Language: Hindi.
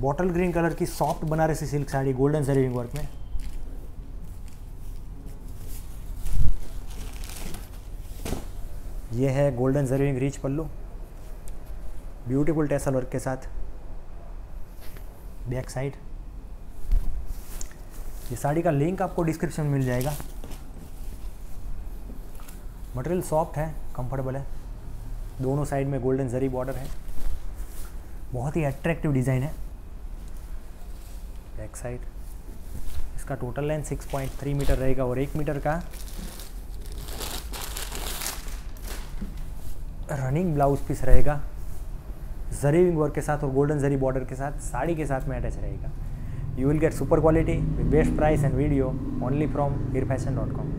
बॉटल ग्रीन कलर की soft Banarasi silk sari, golden zari weaving work में। ये है golden zari weaving rich pallu. Beautiful tassel work के साथ। बैक साइड ये साड़ी का लिंक आपको डिस्क्रिप्शन में मिल जाएगा। मटेरियल सॉफ्ट है कंफर्टेबल है। दोनों साइड में गोल्डन जरी बॉर्डर है। बहुत ही अट्रैक्टिव डिज़ाइन है। Back side. इसका टोटल लेंथ 6.3 मीटर रहेगा और एक मीटर का रनिंग ब्लाउज पीस रहेगा। जरी विंग वर्क के साथ और गोल्डन जरी बॉर्डर के साथ, साड़ी के साथ में अटैच रहेगा। You will get super quality with best price and video only from Heer fashion dot com